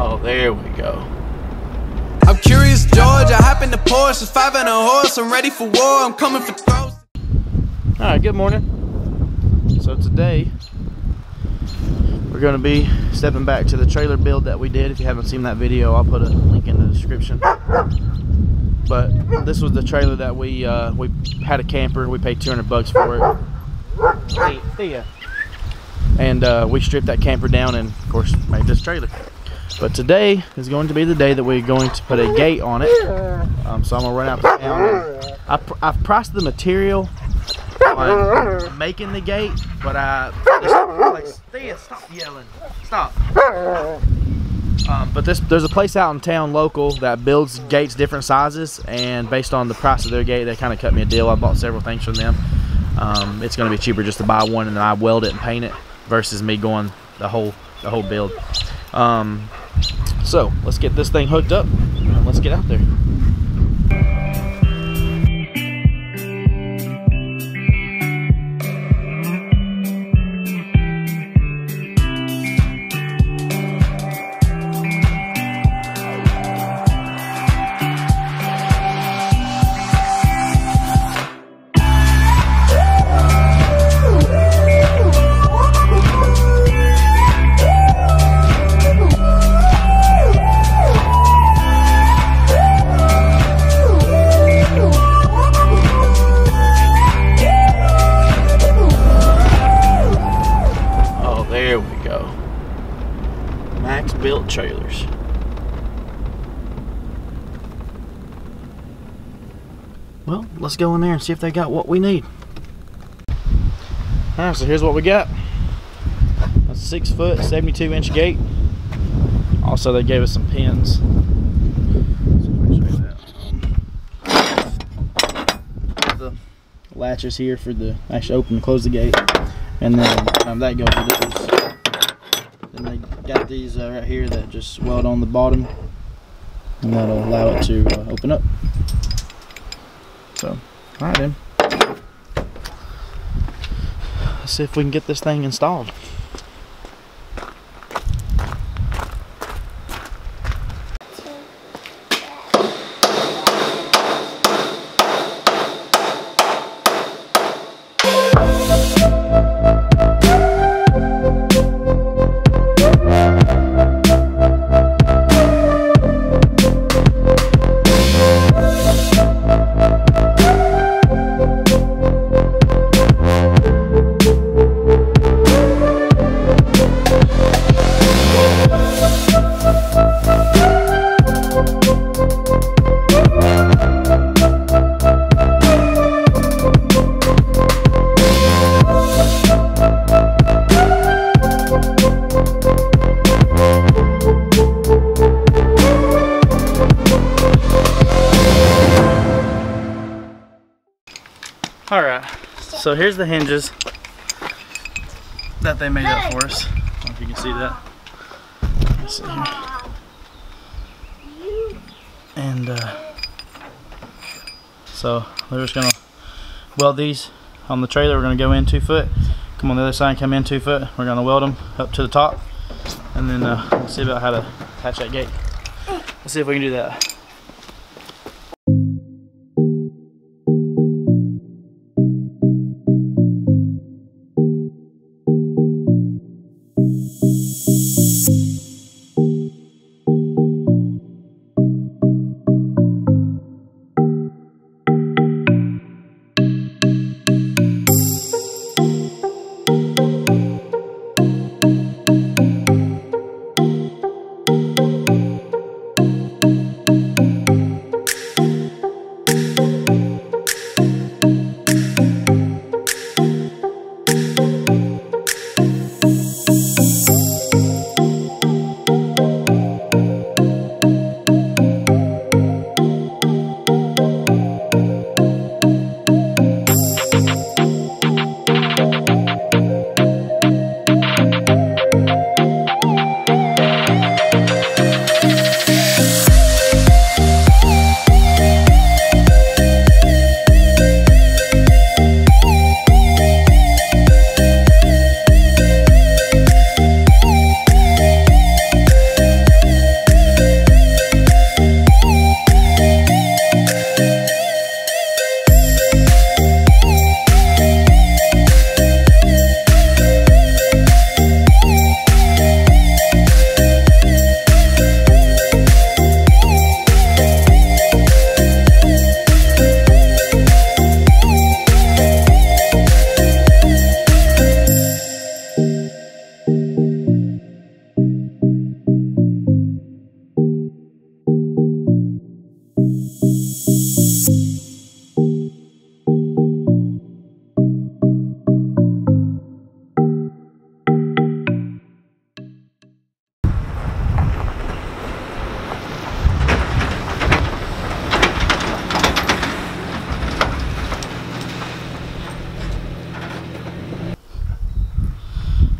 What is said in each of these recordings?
Oh, there we go. I'm curious, George. I hop in the Porsche, five and a horse. I'm ready for war. I'm coming for throws. All right, good morning. So today we're going to be stepping back to the trailer build that we did. If you haven't seen that video, I'll put a link in the description. But this was the trailer that we uh, we had a camper. We paid 200 bucks for it. Hey, Thea. And uh, we stripped that camper down and, of course, made this trailer. But today is going to be the day that we're going to put a gate on it. Um, so I'm gonna run out to town. I I've priced the material on making the gate, but I like, stop yelling, stop. Um, but this there's a place out in town local that builds gates different sizes, and based on the price of their gate, they kind of cut me a deal. I bought several things from them. Um, it's going to be cheaper just to buy one and then I weld it and paint it versus me going the whole the whole build. Um, so let's get this thing hooked up and let's get out there. Go in there and see if they got what we need. Alright, so here's what we got. A six foot, 72 inch gate. Also, they gave us some pins. The latches here for the actually open and close the gate. And then um, that goes with. Then they got these uh, right here that just weld on the bottom. And that'll allow it to uh, open up. So, alright then. Let's see if we can get this thing installed. So here's the hinges that they made up for us. I don't know if you can see that. See. And uh, so we're just gonna weld these on the trailer. We're gonna go in two foot, come on the other side, come in two foot. We're gonna weld them up to the top, and then uh, see about how to attach that gate. Let's see if we can do that.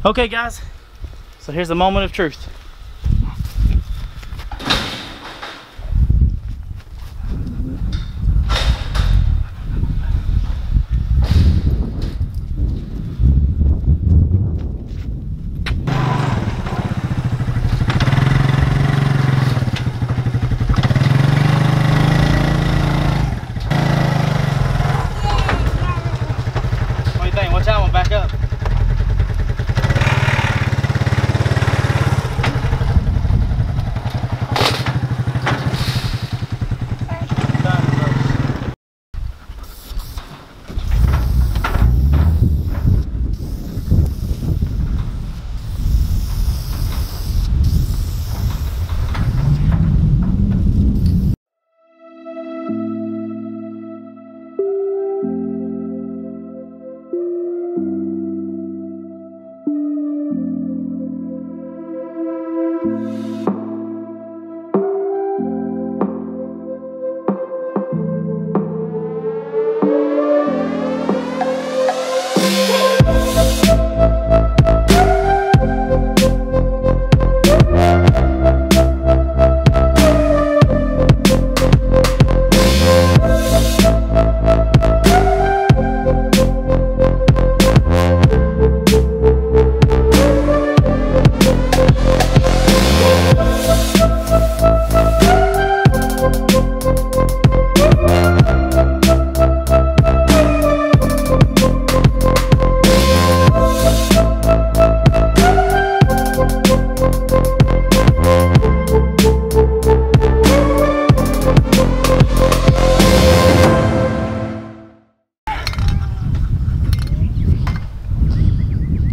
Okay, guys. So here's the moment of truth.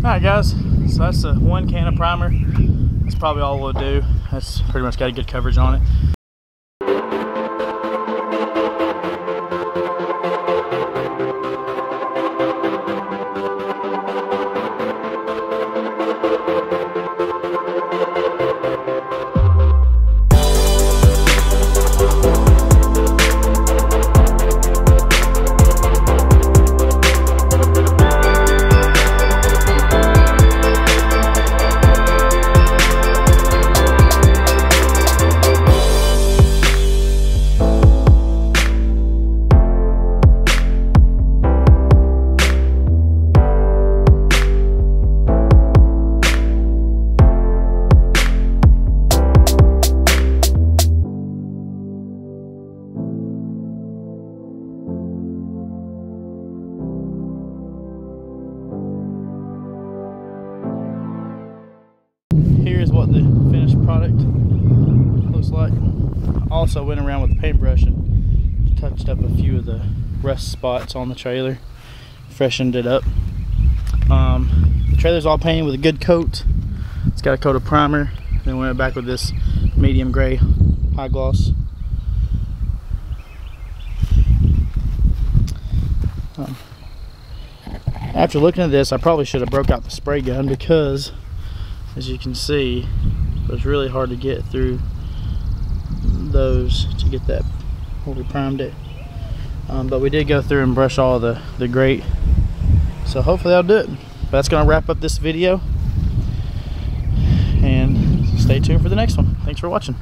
Alright guys, so that's the one can of primer. That's probably all we'll do. That's pretty much got a good coverage on it. Here's what the finished product looks like. Also went around with the paintbrush and touched up a few of the rust spots on the trailer, freshened it up. Um, the trailer's all painted with a good coat. It's got a coat of primer. Then went back with this medium gray high gloss. Um, after looking at this, I probably should have broke out the spray gun because as you can see it was really hard to get through those to get that where we primed it. Um, but we did go through and brush all the the grate. So hopefully that'll do it. But that's gonna wrap up this video. And stay tuned for the next one. Thanks for watching